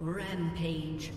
Rampage.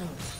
killed.